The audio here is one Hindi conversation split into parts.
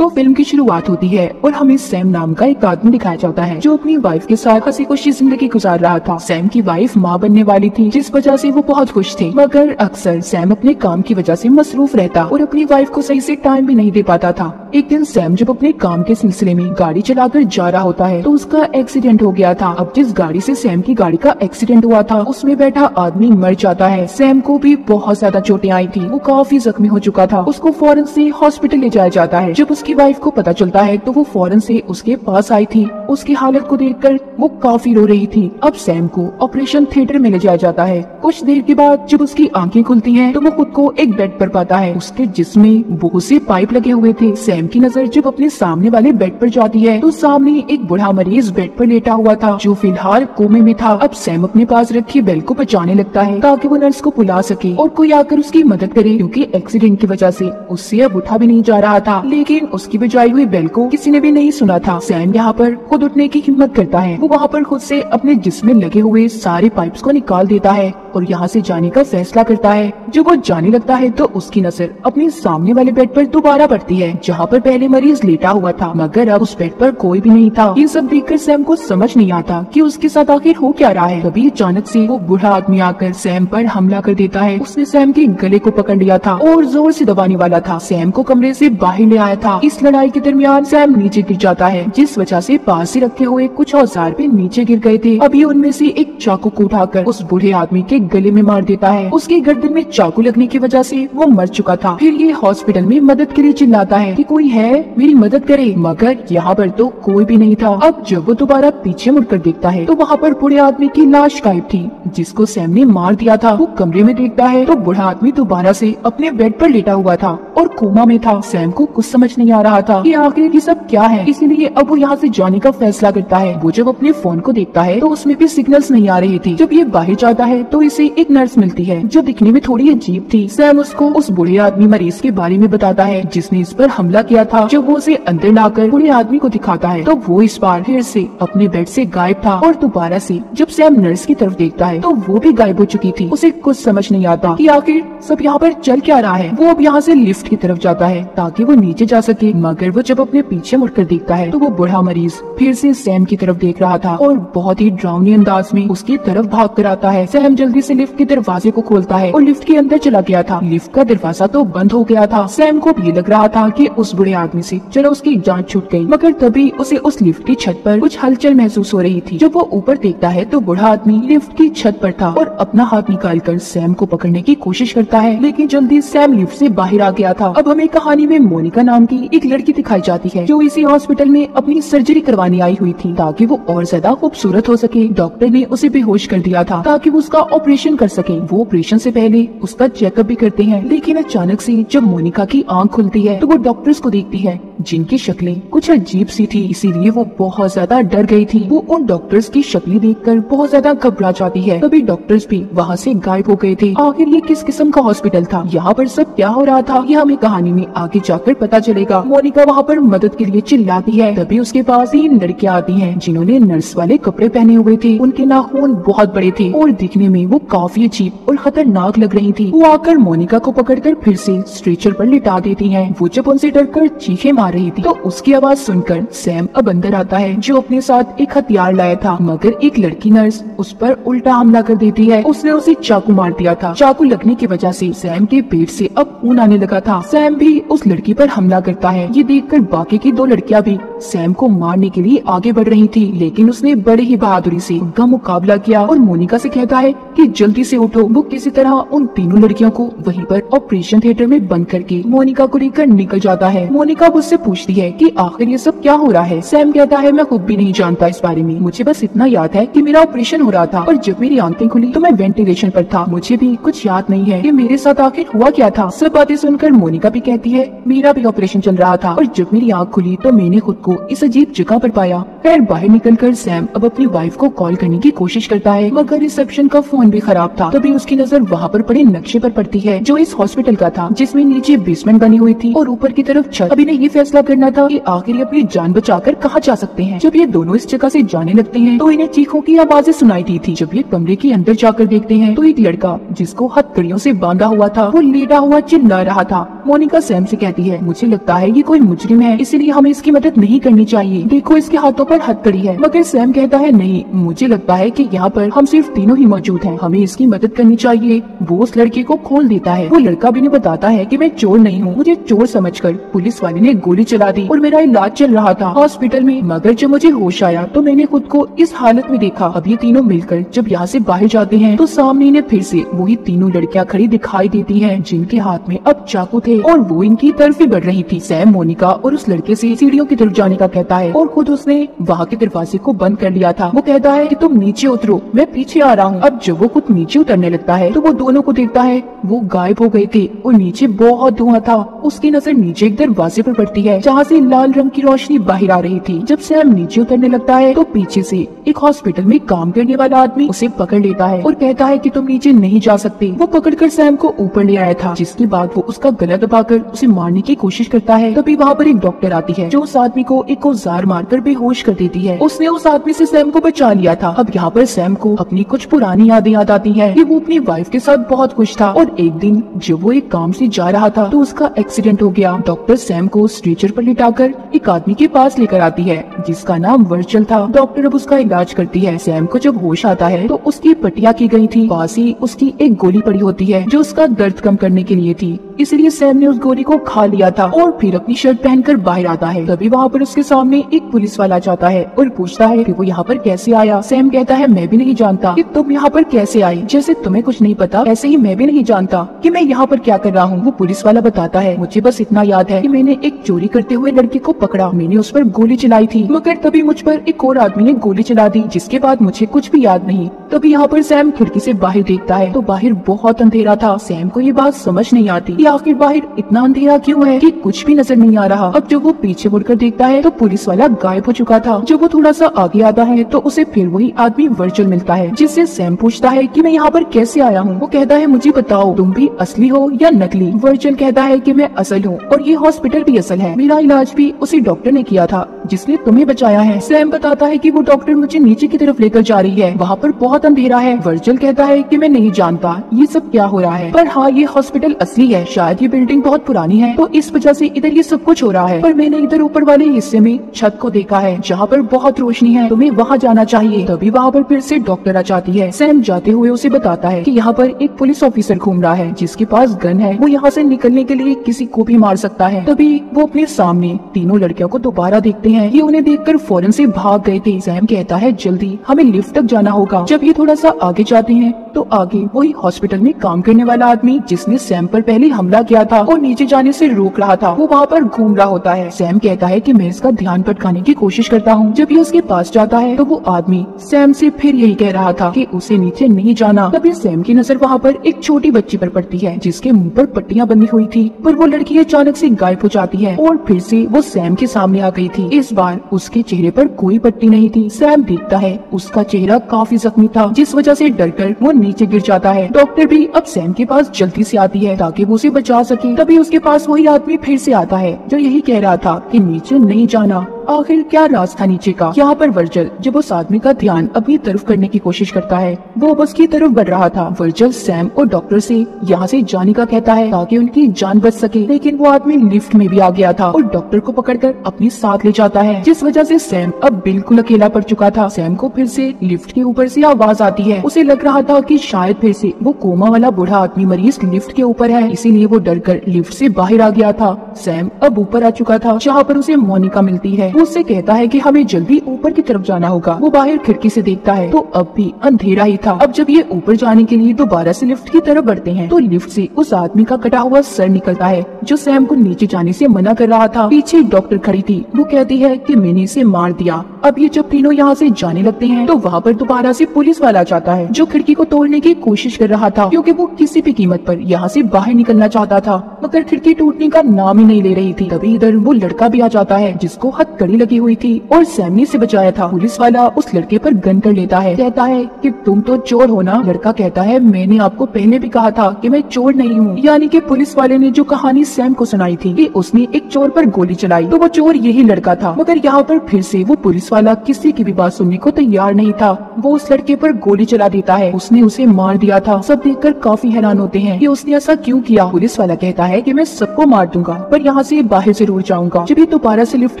तो फ़िल्म की शुरुआत होती है और हमें सैम नाम का एक आदमी दिखाया जाता है, जो अपनी वाइफ के साथ हँसी खुशी ज़िंदगी गुजार रहा था। सैम की वाइफ माँ बनने वाली थी, जिस वजह से वो बहुत खुश थे। मगर अक्सर सैम अपने काम की वजह से मसरूफ रहता और अपनी वाइफ को सही से टाइम भी नहीं दे पाता था। एक दिन सैम जब अपने काम के सिलसिले में गाड़ी चलाकर जा रहा होता है तो उसका एक्सीडेंट हो गया था। अब जिस गाड़ी से सैम की गाड़ी का एक्सीडेंट हुआ था, उसमें बैठा आदमी मर जाता है। सैम को भी बहुत ज़्यादा चोटें आई थी। वो काफ़ी जख्मी हो चुका था। उसको फ़ौरन से हॉस्पिटल ले जाया जाता है, जब उसकी वाइफ को पता चलता है तो वो फ़ौरन से उसके पास आई थी। उसकी हालत को देखकर वो काफ़ी रो रही थी। अब सैम को ऑपरेशन थिएटर में ले जाया जाता है। कुछ देर के बाद जब उसकी आँखें खुलती हैं तो वो खुद को एक बेड पर पाता है। उसके जिसमें बहुत से पाइप लगे हुए थे। सैम की नज़र जब अपने सामने वाले बेड पर जाती है तो सामने एक बुढ़ा मरीज़ बेड पर लेटा हुआ था, जो फ़िलहाल कोमे में था। अब सैम अपने पास रखी बेल को बचाने लगता है, ताकि वो नर्स को बुला सके और कोई आकर उसकी मदद करे, क्योंकि एक्सीडेंट की वजह से उससे अब उठा भी नहीं जा रहा था। लेकिन उसकी बजाई हुई बेल को किसी ने भी नहीं सुना था। सैम यहाँ पर खुद उठने की हिम्मत करता है। वो वहाँ पर खुद से अपने जिसमें लगे हुए सारे पाइप्स को निकाल देता है और यहाँ से जाने का फैसला करता है। जब वो जाने लगता है तो उसकी नज़र अपने सामने वाले बेड पर दोबारा पड़ती है, जहाँ पर पहले मरीज़ लेटा हुआ था, मगर अब उस बेड पर कोई भी नहीं था। ये सब देखकर सैम को समझ नहीं आता कि उसके साथ आखिर हो क्या रहा है। तभी अचानक से वो बूढ़ा आदमी आकर सैम पर हमला कर देता है। उसने सैम के गले को पकड़ लिया था और ज़ोर से दबाने वाला था। सैम को कमरे से बाहर ले आया था। इस लड़ाई के दरमियान सैम नीचे गिर जाता है, जिस वजह से पास से रखे हुए कुछ औज़ार भी नीचे गिर गए थे। अभी उनमें से एक चाकू को उठाकर उस बूढ़े आदमी के गले में मार देता है। उसके गर्दन में चाकू लगने की वजह से वो मर चुका था। फिर ये हॉस्पिटल में मदद के लिए चिल्लाता है कि कोई है, मेरी मदद करे। मगर यहाँ पर तो कोई भी नहीं था। अब जब वो दोबारा पीछे मुड़कर देखता है तो वहाँ पर बूढ़े आदमी की लाश गायब थी, जिसको सैम ने मार दिया था। वो कमरे में देखता है तो बूढ़ा आदमी दोबारा से अपने बेड पर लेटा हुआ था और कोमा में था। सैम को कुछ समझ नहीं आ रहा था। कि आखिर ये सब क्या है? इसीलिए अब वो यहाँ से जाने का फैसला करता है। वो जब अपने फ़ोन को देखता है तो उसमें भी सिग्नल्स नहीं आ रही थी। जब ये बाहर जाता है तो इसे एक नर्स मिलती है, जो दिखने में थोड़ी अजीब थी। सैम उसको उस बूढ़े आदमी मरीज़ के बारे में बताता है, जिसने इस पर हमला किया था। जब वो उसे अंदर लाकर बूढ़े आदमी को दिखाता है तो वो इस बार फिर से अपने बेड से गायब था और दोबारा से जब सैम नर्स की तरफ़ देखता है तो वो भी गायब हो चुकी थी। उसे कुछ समझ नहीं आता कि आखिर सब यहाँ पर चल क्या रहा है। वो अब यहाँ से लिफ्ट की तरफ़ जाता है, ताकि वो नीचे जा सके। मगर वो जब अपने पीछे मुड़कर देखता है तो वो बूढ़ा मरीज़ फिर से सैम की तरफ़ देख रहा था और बहुत ही ड्राउनी अंदाज में उसकी तरफ़ भाग कर आता है। सैम जल्दी से लिफ्ट के दरवाजे को खोलता है और लिफ्ट के अंदर चला गया था। लिफ्ट का दरवाज़ा तो बंद हो गया था। सैम को ये लग रहा था कि उस बुढ़े आदमी से, चलो उसकी जान छूट गई, मगर तभी उसे उस लिफ्ट की छत पर कुछ हलचल महसूस हो रही थी। जब वो ऊपर देखता है तो बूढ़ा आदमी लिफ्ट की छत पर था और अपना हाथ निकालकर सैम को पकड़ने की कोशिश करता है, लेकिन जल्दी सैम लिफ्ट से बाहर आ गया था। अब हमें कहानी में मोनिका नाम की एक लड़की दिखाई जाती है जो इसी हॉस्पिटल में अपनी सर्जरी करवाने आई हुई थी ताकि वो और ज़्यादा खूबसूरत हो सके। डॉक्टर ने उसे बेहोश कर दिया था ताकि वो उसका ऑपरेशन कर सके। वो ऑपरेशन से पहले उसका चेकअप भी करते हैं, लेकिन अचानक से जब मोनिका की आँख खुलती है तो वो डॉक्टर्स को देखती है, जिनकी शक्लें कुछ अजीब सी थी, इसीलिए वो बहुत ज़्यादा डर गई थी। वो उन डॉक्टर्स की शक्लें देखकर बहुत ज़्यादा घबरा जाती है। तभी डॉक्टर्स भी वहाँ से गायब हो गए थे। आखिर ये किस किस्म का हॉस्पिटल था? यहाँ पर सब क्या हो रहा था? ये हमें कहानी में आगे जाकर पता चलेगा। मोनिका वहाँ पर मदद के लिए चिल्लाती है। तभी उसके पास तीन लड़कियाँ आती हैं, जिन्होंने नर्स वाले कपड़े पहने हुए थे। उनके नाखून बहुत बड़े थे और दिखने में वो काफ़ी अजीब और खतरनाक लग रही थी। वो आकर मोनिका को पकड़कर फिर से स्ट्रेचर पर लिटा देती हैं। वो जब उनसे डरकर चीखे मार रही थी तो उसकी आवाज़ सुनकर सैम अब अंदर आता है, जो अपने साथ एक हथियार लाया था। मगर एक लड़की नर्स उस पर उल्टा हमला कर देती है। उसने उसे चाकू मार दिया था। चाकू लगने की वजह से सैम के पेट से अब खून आने लगा था। सैम भी उस लड़की पर हमला करता है। ये देखकर बाकी की दो लड़कियाँ भी सैम को मारने के लिए आगे बढ़ रही थी, लेकिन उसने बड़े ही बहादुरी से उनका मुकाबला किया और मोनिका से कहता है कि जल्दी से उठो। वो किसी तरह उन तीनों लड़कियों को वहीं पर ऑपरेशन थिएटर में बंद करके मोनिका को लेकर निकल जाता है। मोनिका उससे पूछती है कि आखिर ये सब क्या हो रहा है? सैम कहता है, मैं खुद भी नहीं जानता इस बारे में। मुझे बस इतना याद है कि मेरा ऑपरेशन हो रहा था और जब मेरी आँखें खुली तो मैं वेंटिलेशन पर था। मुझे भी कुछ याद नहीं है कि मेरे साथ आखिर हुआ क्या था। सब बातें सुनकर मोनिका भी कहती है, मेरा भी ऑपरेशन चल रहा था। और जब मेरी आँख खुली तो मैंने खुद को इस अजीब जगह पर पाया। खैर बाहर निकलकर सैम अब अपनी वाइफ को कॉल करने की कोशिश करता है। मगर रिसेप्शन का फ़ोन भी खराब था। तभी उसकी नज़र वहाँ पर पड़े नक्शे पर पड़ती है, जो इस हॉस्पिटल का था, जिसमें नीचे बेसमेंट बनी हुई थी और ऊपर की तरफ़ छत। अभी ने ये फैसला करना था कि आखिर ये अपनी जान बचाकर कहाँ जा सकते हैं। जब ये दोनों इस जगह से जाने लगते हैं तो इन्हें चीखों की आवाज़ें सुनाई दी थी। जब ये कमरे के अंदर जाकर देखते हैं तो एक लड़का, जिसको हथकड़ियों से बांधा हुआ था, वो लेटा हुआ चिल्ला रहा था। मोनिका सैम से कहती है, मुझे लगता है ये कोई मुजरिम है, इसलिए हमें इसकी मदद नहीं करनी चाहिए। देखो इसके हाथों पर हथकड़ी है। मगर सैम कहता है, नहीं, मुझे लगता है कि यहाँ पर हम सिर्फ़ तीनों ही मौजूद हैं। हमें इसकी मदद करनी चाहिए। वो उस लड़के को खोल देता है। वो लड़का भी नहीं बताता है कि मैं चोर नहीं हूँ। मुझे चोर समझकर पुलिस वाले ने गोली चला दी और मेरा इलाज चल रहा था हॉस्पिटल में। मगर जब मुझे होश आया तो मैंने खुद को इस हालत में देखा। अब ये तीनों मिलकर जब यहाँ से बाहर जाते हैं तो सामने इन्हें फिर से वही तीनों लड़कियाँ खड़ी दिखाई देती हैं, जिनके हाथ में अब चाकू थे और वो इनकी तरफ़ ही बढ़ रही थी। सैम मोनिका और उस लड़के से सीढ़ियों की तरफ़ जाने का कहता है और खुद उसने वहाँ के दरवाजे को बंद कर लिया था। वो कहता है कि तुम नीचे उतरो, मैं पीछे आ रहा हूँ। अब जब वो खुद नीचे उतरने लगता है तो वो दोनों को देखता है। वो गायब हो गए थे और नीचे बहुत धुआँ था। उसकी नज़र नीचे एक दरवाजे पर पड़ती है, जहाँ से लाल रंग की रोशनी बाहर आ रही थी। जब सैम नीचे उतरने लगता है तो पीछे से एक हॉस्पिटल में काम करने वाला आदमी उसे पकड़ लेता है और कहता है कि तुम नीचे नहीं जा सकते। वो पकड़कर सैम को ऊपर ले आया था, जिसके बाद वो उसका गला दबाकर उसे मारने की कोशिश करता है। तभी वहाँ पर एक डॉक्टर आती है, जो उस आदमी को एक औज़ार मारकर बेहोश कर देती है। उसने उस आदमी से सैम को बचा लिया था। अब यहाँ पर सैम को अपनी कुछ पुरानी यादें याद आती है। कि वो अपनी वाइफ के साथ बहुत खुश था और एक दिन जब वो एक काम से जा रहा था तो उसका एक्सीडेंट हो गया। डॉक्टर सैम को स्ट्रेचर पर लिटाकर एक आदमी के पास लेकर आती है, जिसका नाम वर्चल था। डॉक्टर अब उसका इलाज करती है। सैम को जब होश आता है तो उसकी पटिया की गई थी। पास ही उसकी एक गोली पड़ी होती है, जो उसका दर्द कम करने के लिए थी। इसलिए सैम ने उस गोली को खा लिया था और फिर अपनी शर्ट पहनकर बाहर आता है। तभी वहाँ पर उसके सामने एक पुलिस वाला जाता है और पूछता है कि वो यहाँ पर कैसे आया। सैम कहता है, मैं भी नहीं जानता कि तुम यहाँ पर कैसे आए। जैसे तुम्हें कुछ नहीं पता, ऐसे ही मैं भी नहीं जानता कि मैं यहाँ पर क्या कर रहा हूँ। वो पुलिस वाला बताता है, मुझे बस इतना याद है कि मैंने एक चोरी करते हुए लड़के को पकड़ा। मैंने उस पर गोली चलाई थी, मगर तभी मुझ पर एक और आदमी ने गोली चला दी, जिसके बाद मुझे कुछ भी याद नहीं। तभी यहाँ पर सैम खिड़की से बाहर देखता है। तो बाहर बहुत अंधेरा था। सैम को ये बात समझ नहीं आती। कि आखिर बाहर इतना अंधेरा क्यों है कि कुछ भी नज़र नहीं आ रहा। अब जब वो पीछे मुड़कर देखता है तो पुलिस वाला गायब हो चुका था। जब वो थोड़ा सा आगे आता है तो उसे फिर वही आदमी वर्चुअल मिलता है, जिससे सैम पूछता है की मैं यहाँ पर कैसे आया हूँ। वो कहता है, मुझे बताओ, तुम भी असली हो या नकली? वर्चुअल कहता है की मैं असल हूँ, और ये हॉस्पिटल भी असल है। मेरा इलाज भी उसी डॉक्टर ने किया था। जिसने तुम्हें बचाया है। सैम बताता है कि वो डॉक्टर मुझे नीचे की तरफ़ लेकर जा रही है। वहाँ पर बहुत अंधेरा है। वर्चुअल कहता है कि मैं नहीं जानता ये सब क्या हो रहा है। पर हाँ ये हॉस्पिटल असली है। शायद ये बिल्डिंग बहुत पुरानी है। तो इस वजह से इधर ये सब कुछ हो रहा है। पर मैंने इधर ऊपर वाले हिस्से में छत को देखा है, जहाँ पर बहुत रोशनी है। तुम्हें वहाँ जाना चाहिए। तभी वहाँ पर फिर से डॉक्टर आ जाती है। सैम जाते हुए उसे बताता है की यहाँ पर एक पुलिस ऑफिसर घूम रहा है, जिसके पास गन है। वो यहाँ ऐसी निकलने के लिए किसी को भी मार सकता है। तभी वो अपने सामने तीनों लड़कियों को दोबारा देखते हैं। ये उन्हें देखकर फ़ौरन से भाग गए थे। सैम कहता है, जल्दी, हमें लिफ्ट तक जाना होगा। जब ये थोड़ा सा आगे जाते हैं तो आगे वही हॉस्पिटल में काम करने वाला आदमी, जिसने सैम पर पहले हमला किया था और नीचे जाने से रोक रहा था, वो वहाँ पर घूम रहा होता है। सैम कहता है कि मैं इसका ध्यान भटकाने की कोशिश करता हूँ। जब ये उसके पास जाता है तो वो आदमी सैम से फिर यही कह रहा था कि उसे नीचे नहीं जाना। तभी सैम की नज़र वहाँ पर एक छोटी बच्ची पर पड़ती है, जिसके मुँह पर पट्टियाँ बंधी हुई थी। पर वो लड़की अचानक से गायब हो जाती है और फिर से वो सैम के सामने आ गई थी। इस बार उसके चेहरे पर कोई पट्टी नहीं थी। सैम देखता है, उसका चेहरा काफ़ी जख्मी था, जिस वजह से डरकर वो नीचे गिर जाता है। डॉक्टर भी अब सैम के पास जल्दी से आती है, ताकि वो उसे बचा सके। तभी उसके पास वही आदमी फिर से आता है, जो यही कह रहा था कि नीचे नहीं जाना। आखिर क्या राज था नीचे का यहाँ पर वर्जल, जब उस आदमी का ध्यान अपनी तरफ़ करने की कोशिश करता है, वो बस की तरफ़ बढ़ रहा था। वर्जल सैम और डॉक्टर से यहाँ से जाने का कहता है, ताकि उनकी जान बच सके। लेकिन वो आदमी लिफ्ट में भी आ गया था और डॉक्टर को पकड़कर अपने साथ ले जाता है, जिस वजह से सैम अब बिल्कुल अकेला पड़ चुका था। सैम को फिर से लिफ्ट के ऊपर से आवाज़ आती है। उसे लग रहा था कि शायद फिर से वो कोमा वाला बूढ़ा आदमी मरीज़ लिफ्ट के ऊपर है, इसीलिए वो डरकर लिफ्ट से बाहर आ गया था। सैम अब ऊपर आ चुका था, जहाँ पर उसे मोनिका मिलती है। वो उससे कहता है कि हमें जल्दी ऊपर की तरफ़ जाना होगा। वो बाहर खिड़की से देखता है। तो अब भी अंधेरा ही था। अब जब ये ऊपर जाने के लिए दोबारा से लिफ्ट की तरफ़ बढ़ते हैं तो लिफ्ट से उस आदमी का कटा हुआ सर निकलता है, जो सैम को नीचे जाने से मना कर रहा था। पीछे डॉक्टर खड़ी थी। वो कहती है कि मैंने इसे मार दिया। अब ये जब तीनों यहाँ से जाने लगते हैं तो वहाँ पर दोबारा से पुलिस वाला जाता है, जो खिड़की को तोड़ने की कोशिश कर रहा था, क्योंकि वो किसी भी कीमत पर यहाँ से बाहर निकलना चाहता था। मगर खिड़की टूटने का नाम ही नहीं ले रही थी। तभी इधर वो लड़का भी आ जाता है, जिसको हथकड़ी गाड़ी लगी हुई थी और सैम से बचाया था। पुलिस वाला उस लड़के पर गन कर लेता है। कहता है कि तुम तो चोर हो ना? लड़का कहता है, मैंने आपको पहले भी कहा था कि मैं चोर नहीं हूँ। यानी कि पुलिस वाले ने जो कहानी सैम को सुनाई थी कि उसने एक चोर पर गोली चलाई तो वो चोर यही लड़का था। मगर यहाँ पर फिर से वो पुलिस वाला किसी की भी बात सुनने को तैयार नहीं था। वो उस लड़के पर गोली चला देता है। उसने उसे मार दिया था। सब देखकर काफ़ी हैरान होते हैं कि उसने ऐसा क्यों किया? पुलिस वाला कहता है कि मैं सबको मार दूँगा, पर यहाँ से बाहर ज़रूर जाऊँगा। जब दोबारा से लिफ्ट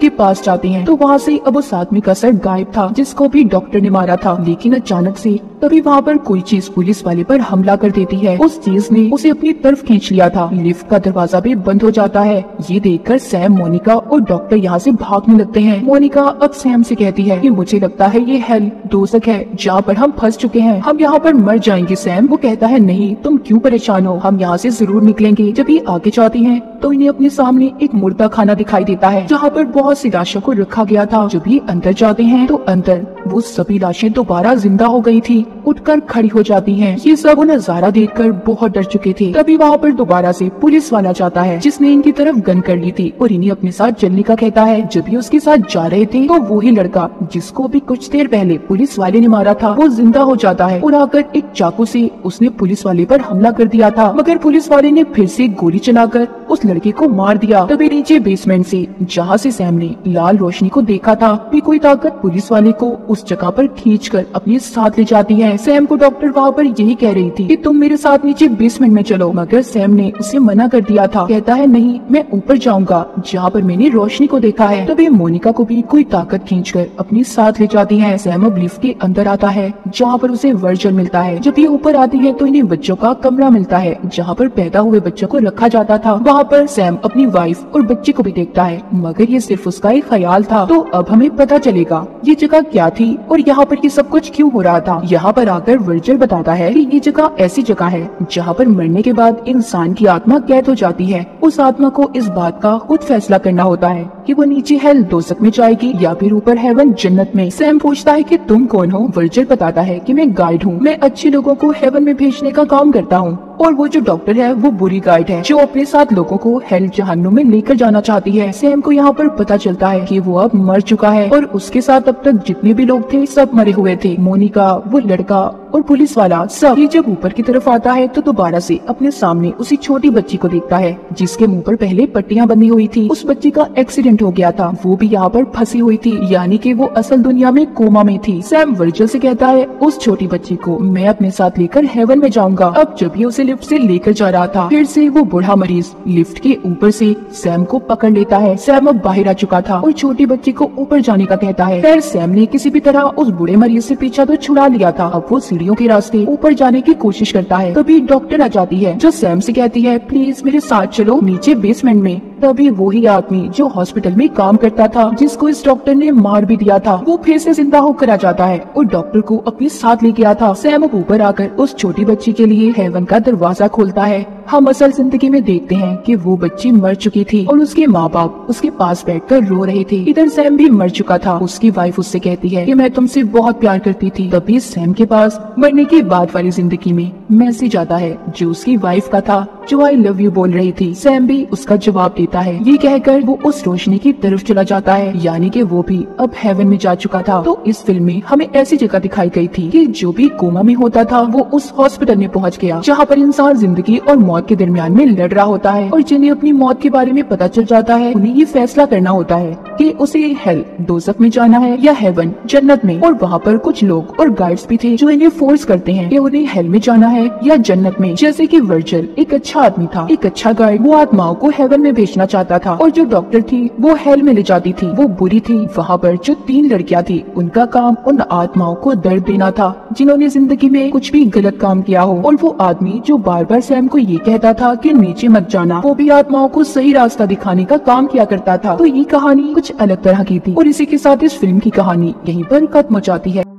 के पास जाते हैं। तो वहाँ से अब उस आदमी का सर गायब था, जिसको भी डॉक्टर ने मारा था। लेकिन अचानक से, तभी वहाँ पर कोई चीज़ पुलिस वाले पर हमला कर देती है। उस चीज़ ने उसे अपनी तरफ़ खींच लिया था। लिफ्ट का दरवाज़ा भी बंद हो जाता है। ये देखकर सैम, मोनिका और डॉक्टर यहाँ से भागने लगते हैं। मोनिका अब सैम से कहती है कि मुझे लगता है ये हेल दोजक है, जहाँ पर हम फंस चुके हैं। हम यहाँ पर मर जाएँगे, सैम। वो कहता है, नहीं, तुम क्यों परेशान हो? हम यहाँ से ज़रूर निकलेंगे। जब ये आगे जाती हैं तो इन्हें अपने सामने एक मुर्दा खाना दिखाई देता है, जहाँ पर बहुत सी लाशों को रखा गया था। जब ये अंदर जाते हैं तो अंदर वो सभी लाशें दोबारा ज़िंदा हो गई थी। उठकर खड़ी हो जाती हैं। ये सब वो नज़ारा देखकर बहुत डर चुके थे। तभी वहाँ पर दोबारा से पुलिस वाला जाता है, जिसने इनकी तरफ़ गन कर ली थी और इन्हें अपने साथ चलने का कहता है। जब भी उसके साथ जा रहे थे तो वही लड़का, जिसको भी कुछ देर पहले पुलिस वाले ने मारा था, वो ज़िंदा हो जाता है। और आकर एक चाकू से उसने पुलिस वाले पर हमला कर दिया था। मगर पुलिस वाले ने फिर से गोली चलाकर उस लड़के को मार दिया। तभी नीचे बेसमेंट से, जहाँ से सैम ने लाल रोशनी को देखा था भी कोई ताकत पुलिस वाले को उस जगह पर खींच कर अपने साथ ले जाती है। सैम को डॉक्टर वहाँ पर यही कह रही थी कि तुम मेरे साथ नीचे बेसमेंट में चलो, मगर सैम ने उसे मना कर दिया था। कहता है, नहीं, मैं ऊपर जाऊँगा, जहाँ पर मैंने रोशनी को देखा है। तभी मोनिका को भी कोई ताकत खींच कर अपने साथ ले जाती है। सैम अब लिफ्ट के अंदर आता है, जहाँ पर उसे वर्जन मिलता है। जब ये ऊपर आती है तो इन्हें बच्चों का कमरा मिलता है, जहाँ पर पैदा हुए बच्चों को रखा जाता था। वहाँ पर सैम अपनी वाइफ और बच्चे को भी देखता है, मगर ये सिर्फ़ उसका एक ख्याल था। तो अब हमें पता चलेगा, ये जगह क्या थी और यहाँ पर ये सब कुछ क्यों हो रहा था। यहाँ पर आकर वर्जल बताता है कि ये जगह ऐसी जगह है, जहाँ पर मरने के बाद इंसान की आत्मा कैद हो जाती है। उस आत्मा को इस बात का खुद फैसला करना होता है कि वो नीचे हेल दोजक में जाएगी या फिर ऊपर हेवन जन्नत में। सैम पूछता है कि तुम कौन हो? वर्जल बताता है कि मैं गाइड हूँ। मैं अच्छे लोगों को हेवन में भेजने का काम करता हूँ। और वो जो डॉक्टर है, वो बुरी गाइड है, जो अपने साथ लोगो को हेल जहानों में लेकर जाना चाहती है। सैम को यहाँ पर पता चलता है की वो अब मर चुका है और उसके साथ अब तक जितने भी लोग थे, सब मरे हुए थे। मोनिका, वो लड़का और पुलिस वाला ये जब ऊपर की तरफ़ आता है तो दोबारा से अपने सामने उसी छोटी बच्ची को देखता है, जिसके मुँह पर पहले पट्टियाँ बंधी हुई थी। उस बच्ची का एक्सीडेंट हो गया था। वो भी यहाँ पर फंसी हुई थी, यानी कि वो असल दुनिया में कोमा में थी। सैम वर्जल से कहता है, उस छोटी बच्ची को मैं अपने साथ लेकर हेवन में जाऊँगा। अब जब भी उसे लिफ्ट से लेकर जा रहा था, फिर से वो बूढ़ा मरीज़ लिफ्ट के ऊपर से सैम को पकड़ लेता है। सैम अब बाहर आ चुका था और छोटी बच्ची को ऊपर जाने का कहता है। फिर सैम ने किसी भी तरह उस बूढ़े मरीज़ से पीछा तो छुड़ा लिया था। अब वो सीढ़ियों के रास्ते ऊपर जाने की कोशिश करता है। तभी डॉक्टर आ जाती है, जो सैम से कहती है, प्लीज़ मेरे साथ चलो नीचे बेसमेंट में। तभी वही आदमी जो हॉस्पिटल में काम करता था, जिसको इस डॉक्टर ने मार भी दिया था, वो फिर से ज़िंदा होकर आ जाता है और डॉक्टर को अपने साथ ले गया था सैम अब ऊपर आकर उस छोटी बच्ची के लिए हेवन का दरवाज़ा खोलता है। हम असल ज़िंदगी में देखते हैं कि वो बच्ची मर चुकी थी और उसके माँ बाप उसके पास बैठकर रो रहे थे। इधर सैम भी मर चुका था। उसकी वाइफ उससे कहती है कि मैं तुमसे बहुत प्यार करती थी। तभी सैम के पास मरने के बाद वाली ज़िंदगी में मैसेज आता है, जो उसकी वाइफ का था, जो आई लव यू बोल रही थी। सैम भी उसका जवाब देता है। ये कहकर वो उस रोशनी की तरफ़ चला जाता है, यानी कि वो भी अब हेवन में जा चुका था। तो इस फ़िल्म में हमें ऐसी जगह दिखाई गई थी कि जो भी कोमा में होता था, वो उस हॉस्पिटल में पहुँच गया, जहाँ पर इंसान ज़िंदगी और मौत के दरमियान में लड़ रहा होता है और जिन्हें अपनी मौत के बारे में पता चल जाता है, उन्हें ये फैसला करना होता है कि उसे हेल दोजक में जाना है या हेवन जन्नत में। और वहाँ पर कुछ लोग और गाइड्स भी थे, जो इन्हें फोर्स करते हैं। कि उन्हें हेल में जाना है या जन्नत में। जैसे कि वर्जल एक अच्छा आदमी था, एक अच्छा गाइड वो आत्माओं को हेवन में भेजना चाहता था। और जो डॉक्टर थी, वो हेल में ले जाती थी। वो बुरी थी, वहाँ पर जो तीन लड़कियाँ थी, उनका काम उन आत्माओं को दर्द देना था, जिन्होंने ज़िंदगी में कुछ भी गलत काम किया हो। और वो आदमी जो बार बार सैम को ये कहता था कि नीचे मत जाना, वो भी आत्माओं को सही रास्ता दिखाने का काम किया करता था। तो ये कहानी कुछ अलग तरह की थी। और इसी के साथ इस फ़िल्म की कहानी यहीं पर खत्म हो जाती है।